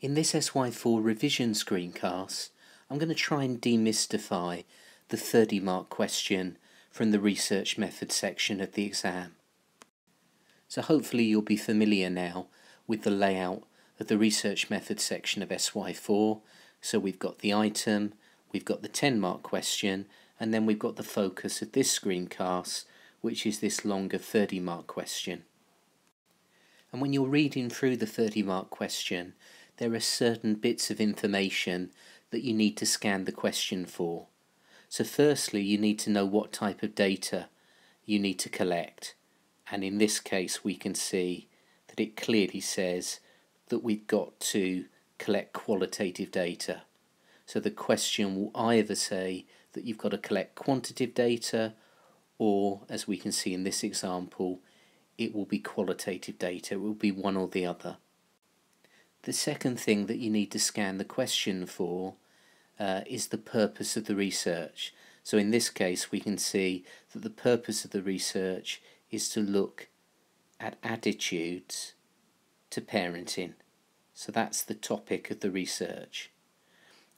In this SY4 revision screencast, I'm going to try and demystify the 30 mark question from the research method section of the exam. So hopefully you'll be familiar now with the layout of the research method section of SY4. So we've got the item, we've got the 10 mark question, and then we've got the focus of this screencast, which is this longer 30 mark question. And when you're reading through the 30 mark question, there are certain bits of information that you need to scan the question for. So firstly, you need to know what type of data you need to collect. And in this case, we can see that it clearly says that we've got to collect qualitative data. So the question will either say that you've got to collect quantitative data or, as we can see in this example, it will be qualitative data. It will be one or the other. The second thing that you need to scan the question for uh, is the purpose of the research. So in this case we can see that the purpose of the research is to look at attitudes to parenting. So that's the topic of the research.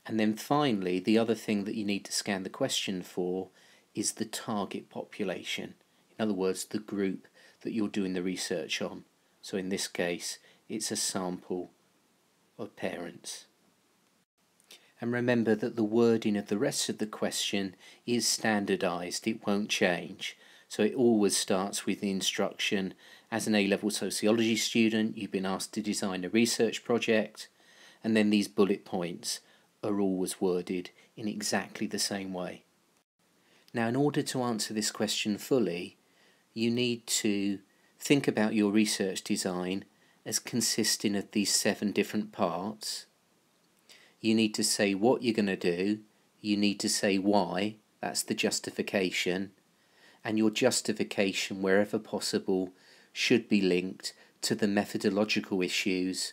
And then finally, the other thing that you need to scan the question for is the target population. In other words, the group that you're doing the research on. So in this case, it's a sample of parents. And remember that the wording of the rest of the question is standardised, it won't change. So it always starts with the instruction as an A-level sociology student, you've been asked to design a research project, and then these bullet points are always worded in exactly the same way. Now, in order to answer this question fully, you need to think about your research design as consisting of these seven different parts. You need to say what you're going to do, you need to say why, that's the justification, and your justification, wherever possible, should be linked to the methodological issues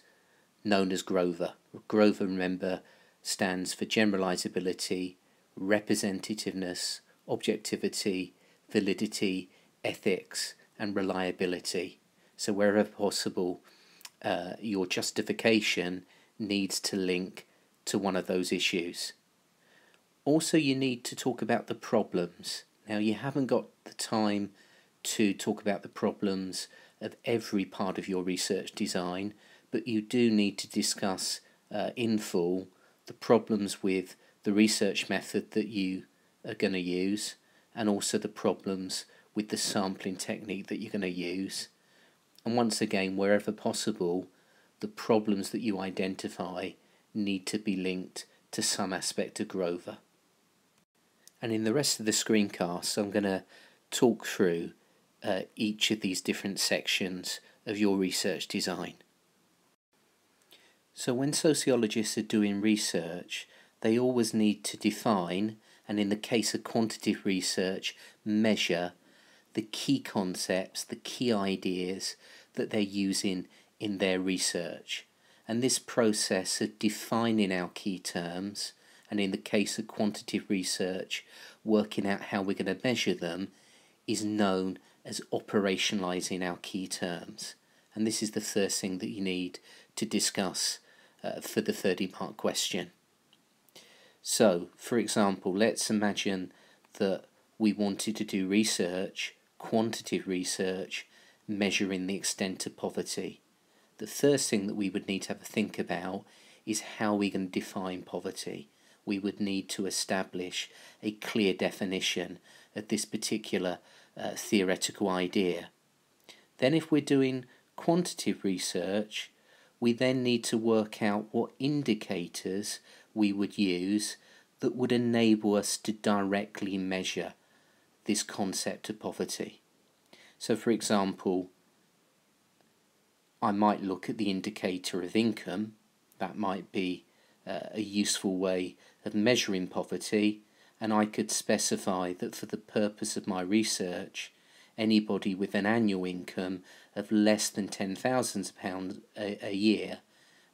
known as Grover. Grover, remember, stands for generalizability, representativeness, objectivity, validity, ethics, and reliability. So, wherever possible, uh, your justification needs to link to one of those issues. Also, you need to talk about the problems. Now, you haven't got the time to talk about the problems of every part of your research design, but you do need to discuss uh, in full the problems with the research method that you are going to use and also the problems with the sampling technique that you're going to use and once again, wherever possible, the problems that you identify need to be linked to some aspect of Grover. And in the rest of the screencast, I'm going to talk through uh, each of these different sections of your research design. So when sociologists are doing research, they always need to define, and in the case of quantitative research, measure the key concepts, the key ideas that they're using in their research. And this process of defining our key terms, and in the case of quantitative research, working out how we're going to measure them, is known as operationalizing our key terms. And this is the first thing that you need to discuss uh, for the 30 part question. So, for example, let's imagine that we wanted to do research quantitative research measuring the extent of poverty. The first thing that we would need to have a think about is how we can define poverty. We would need to establish a clear definition of this particular uh, theoretical idea. Then if we're doing quantitative research, we then need to work out what indicators we would use that would enable us to directly measure this concept of poverty. So, for example, I might look at the indicator of income, that might be uh, a useful way of measuring poverty, and I could specify that for the purpose of my research, anybody with an annual income of less than £10,000 a, a year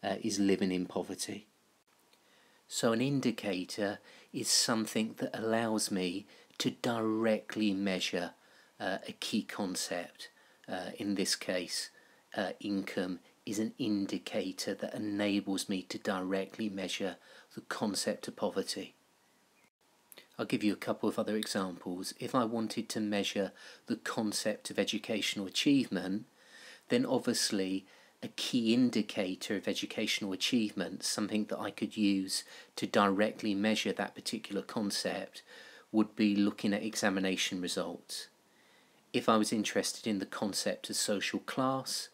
uh, is living in poverty. So, an indicator is something that allows me to directly measure uh, a key concept, uh, in this case, uh, income is an indicator that enables me to directly measure the concept of poverty. I'll give you a couple of other examples. If I wanted to measure the concept of educational achievement, then obviously a key indicator of educational achievement, something that I could use to directly measure that particular concept, would be looking at examination results. If I was interested in the concept of social class,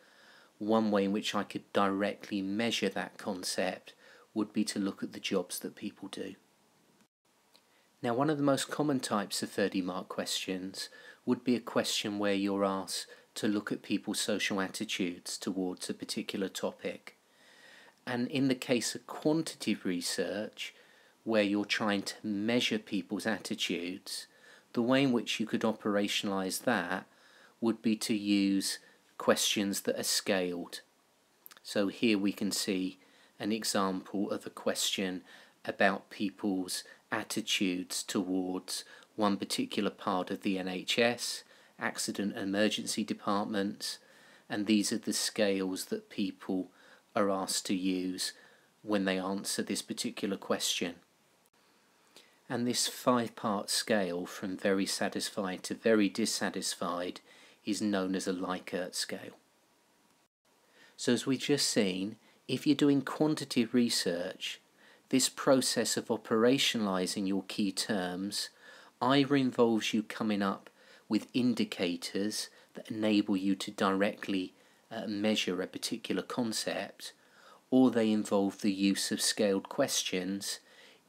one way in which I could directly measure that concept would be to look at the jobs that people do. Now, one of the most common types of 30 mark questions would be a question where you're asked to look at people's social attitudes towards a particular topic. And in the case of quantitative research, where you're trying to measure people's attitudes, the way in which you could operationalize that would be to use questions that are scaled. So here we can see an example of a question about people's attitudes towards one particular part of the NHS, accident and emergency departments, and these are the scales that people are asked to use when they answer this particular question. And this five part scale from very satisfied to very dissatisfied is known as a Likert scale. So, as we've just seen, if you're doing quantitative research, this process of operationalizing your key terms either involves you coming up with indicators that enable you to directly uh, measure a particular concept, or they involve the use of scaled questions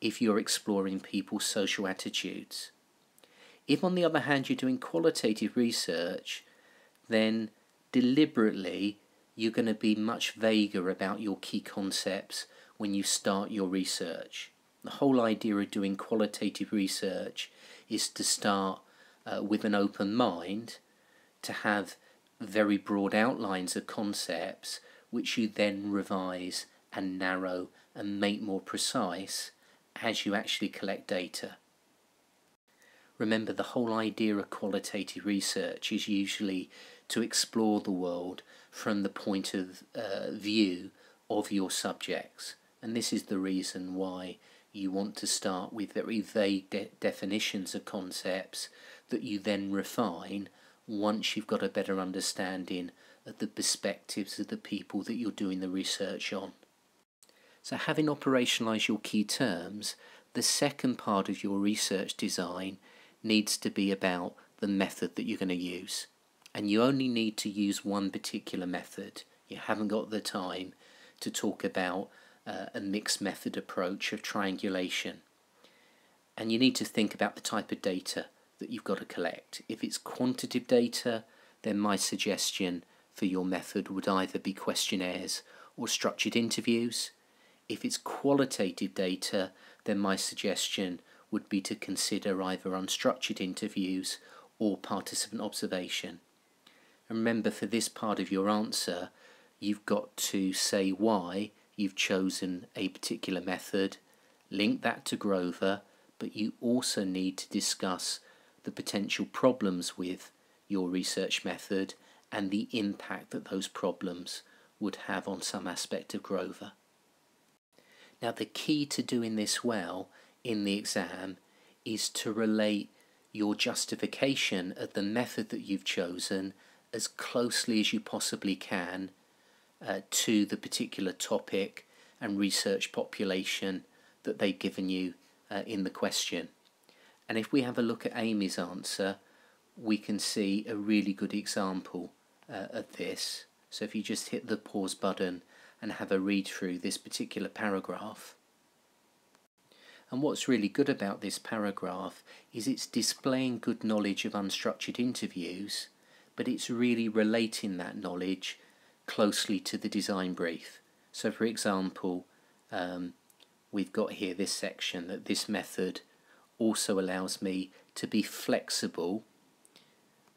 if you're exploring people's social attitudes. If, on the other hand, you're doing qualitative research, then deliberately you're going to be much vaguer about your key concepts when you start your research. The whole idea of doing qualitative research is to start uh, with an open mind, to have very broad outlines of concepts which you then revise and narrow and make more precise as you actually collect data. Remember, the whole idea of qualitative research is usually to explore the world from the point of uh, view of your subjects. And this is the reason why you want to start with very vague de definitions of concepts that you then refine once you've got a better understanding of the perspectives of the people that you're doing the research on. So having operationalised your key terms, the second part of your research design needs to be about the method that you're going to use. And you only need to use one particular method. You haven't got the time to talk about uh, a mixed method approach of triangulation. And you need to think about the type of data that you've got to collect. If it's quantitative data, then my suggestion for your method would either be questionnaires or structured interviews. If it's qualitative data, then my suggestion would be to consider either unstructured interviews or participant observation. And remember, for this part of your answer, you've got to say why you've chosen a particular method, link that to Grover, but you also need to discuss the potential problems with your research method and the impact that those problems would have on some aspect of Grover. Now, the key to doing this well in the exam is to relate your justification of the method that you've chosen as closely as you possibly can uh, to the particular topic and research population that they've given you uh, in the question. And if we have a look at Amy's answer, we can see a really good example uh, of this. So if you just hit the pause button and have a read through this particular paragraph. And what's really good about this paragraph is it's displaying good knowledge of unstructured interviews, but it's really relating that knowledge closely to the design brief. So for example, um, we've got here this section that this method also allows me to be flexible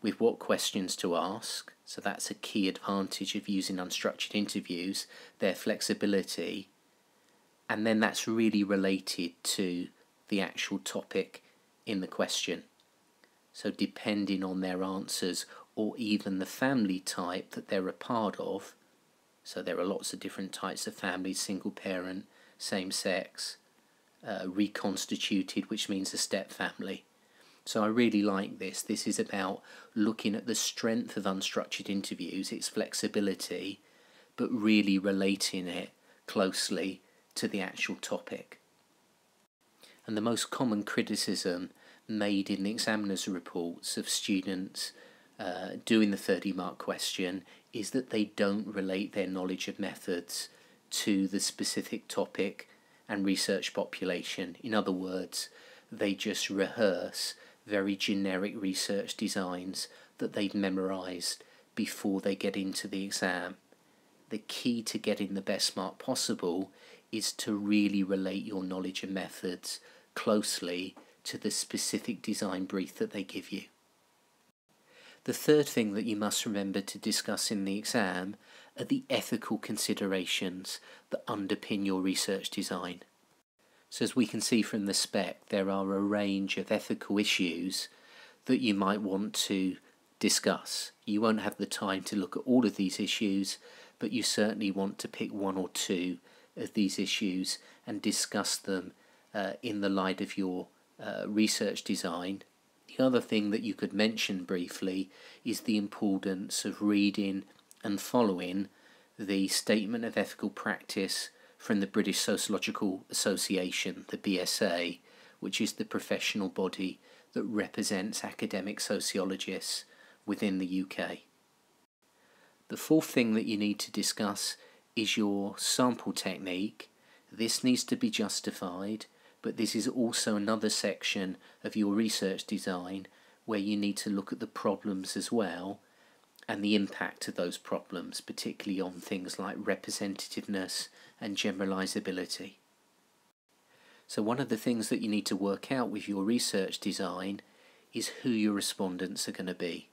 with what questions to ask. So that's a key advantage of using unstructured interviews, their flexibility. And then that's really related to the actual topic in the question. So depending on their answers or even the family type that they're a part of, So there are lots of different types of families, single parent, same sex, uh, reconstituted, which means a step family. So I really like this. This is about looking at the strength of unstructured interviews, its flexibility, but really relating it closely to the actual topic. And the most common criticism made in the examiner's reports of students uh, doing the 30 mark question is that they don't relate their knowledge of methods to the specific topic and research population. In other words, they just rehearse very generic research designs that they've memorized before they get into the exam. The key to getting the best mark possible is to really relate your knowledge and methods closely to the specific design brief that they give you. The third thing that you must remember to discuss in the exam are the ethical considerations that underpin your research design. So as we can see from the spec, there are a range of ethical issues that you might want to discuss. You won't have the time to look at all of these issues, but you certainly want to pick one or two of these issues and discuss them uh, in the light of your uh, research design. The other thing that you could mention briefly is the importance of reading and following the Statement of Ethical Practice from the British Sociological Association, the BSA, which is the professional body that represents academic sociologists within the UK. The fourth thing that you need to discuss is your sample technique. This needs to be justified, but this is also another section of your research design where you need to look at the problems as well and the impact of those problems, particularly on things like representativeness and generalizability. So, one of the things that you need to work out with your research design is who your respondents are going to be.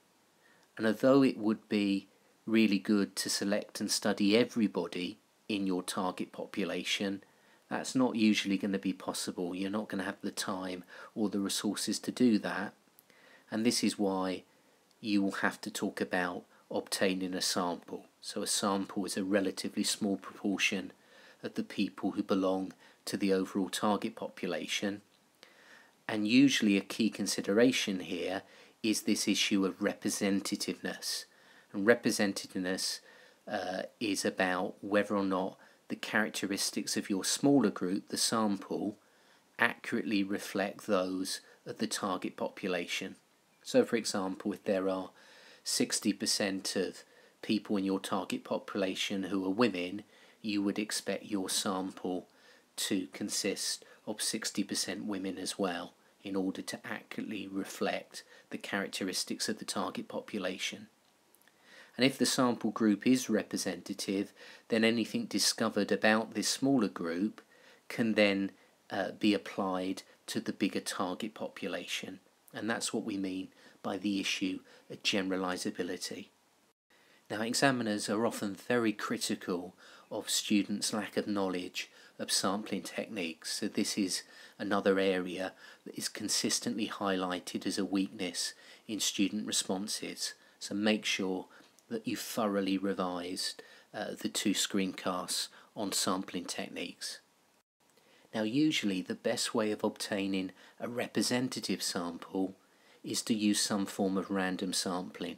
And although it would be really good to select and study everybody in your target population, that's not usually going to be possible. You're not going to have the time or the resources to do that. And this is why you will have to talk about obtaining a sample. So a sample is a relatively small proportion of the people who belong to the overall target population. And usually a key consideration here is this issue of representativeness. And representativeness uh, is about whether or not the characteristics of your smaller group, the sample, accurately reflect those of the target population. So, for example, if there are 60% of people in your target population who are women, you would expect your sample to consist of 60% women as well in order to accurately reflect the characteristics of the target population. And if the sample group is representative, then anything discovered about this smaller group can then uh, be applied to the bigger target population. And that's what we mean by the issue of generalizability. Now, examiners are often very critical of students' lack of knowledge of sampling techniques, so this is another area that is consistently highlighted as a weakness in student responses. So make sure that you thoroughly revised uh, the two screencasts on sampling techniques. Now, usually the best way of obtaining a representative sample is to use some form of random sampling.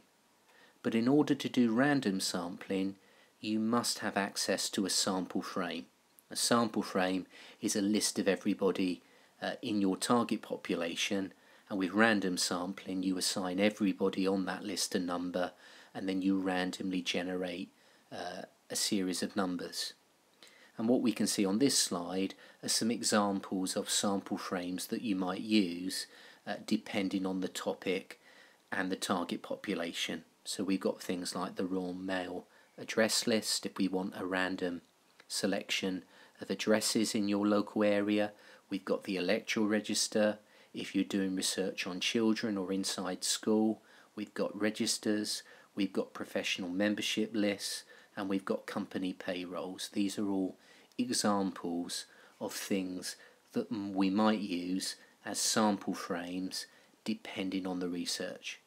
But in order to do random sampling, you must have access to a sample frame. A sample frame is a list of everybody uh, in your target population, and with random sampling, you assign everybody on that list a number, and then you randomly generate uh, a series of numbers. And what we can see on this slide are some examples of sample frames that you might use uh, depending on the topic and the target population. So we've got things like the Royal Mail address list if we want a random selection of addresses in your local area. We've got the electoral register if you're doing research on children or inside school. We've got registers, we've got professional membership lists, and we've got company payrolls. These are all examples of things that we might use as sample frames depending on the research.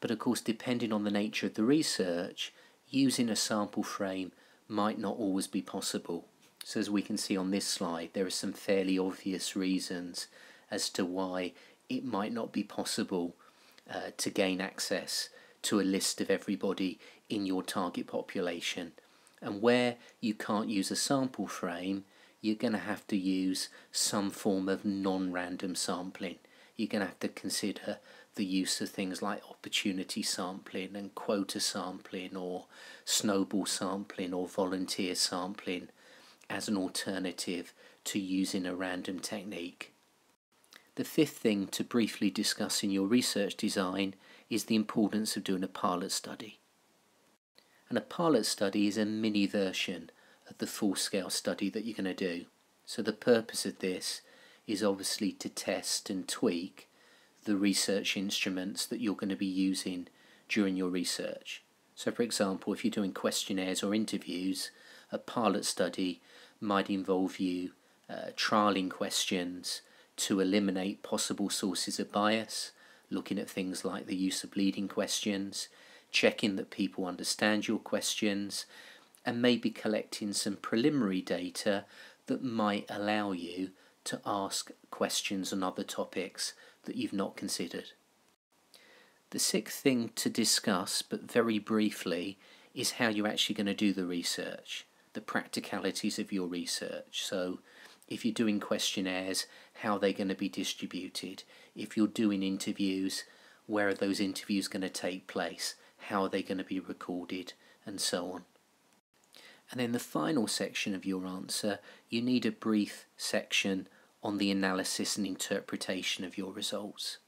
But of course, depending on the nature of the research, using a sample frame might not always be possible. So as we can see on this slide, there are some fairly obvious reasons as to why it might not be possible uh, to gain access to a list of everybody in your target population. And where you can't use a sample frame, you're going to have to use some form of non-random sampling. You're going to have to consider the use of things like opportunity sampling and quota sampling or snowball sampling or volunteer sampling as an alternative to using a random technique. The fifth thing to briefly discuss in your research design is the importance of doing a pilot study. And a pilot study is a mini version of the full-scale study that you're going to do. So the purpose of this is obviously to test and tweak the research instruments that you're going to be using during your research. So for example, if you're doing questionnaires or interviews, a pilot study might involve you uh, trialing questions to eliminate possible sources of bias, looking at things like the use of leading questions, checking that people understand your questions, and maybe collecting some preliminary data that might allow you to ask questions on other topics that you've not considered. The sixth thing to discuss, but very briefly, is how you're actually going to do the research, the practicalities of your research. So, if you're doing questionnaires, how they're going to be distributed. If you're doing interviews, where are those interviews going to take place? How are they going to be recorded? And so on. And then the final section of your answer, you need a brief section on the analysis and interpretation of your results.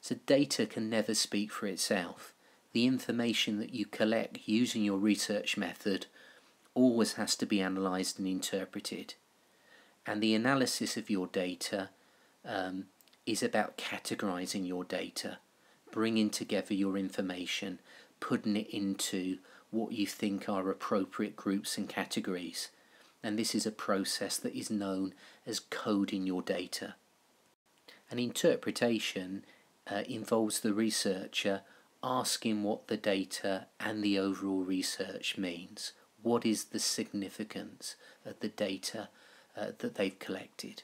So data can never speak for itself. The information that you collect using your research method always has to be analysed and interpreted. And the analysis of your data um, is about categorising your data, bringing together your information, putting it into what you think are appropriate groups and categories. And this is a process that is known as coding your data. An interpretation uh, involves the researcher asking what the data and the overall research means. What is the significance of the data uh, that they've collected?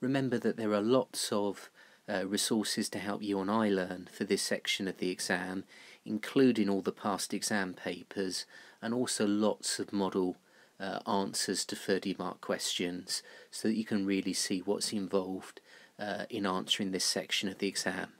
Remember that there are lots of uh, resources to help you on learn for this section of the exam, including all the past exam papers and also lots of model uh, answers to 30 mark questions so that you can really see what's involved uh, in answering this section of the exam.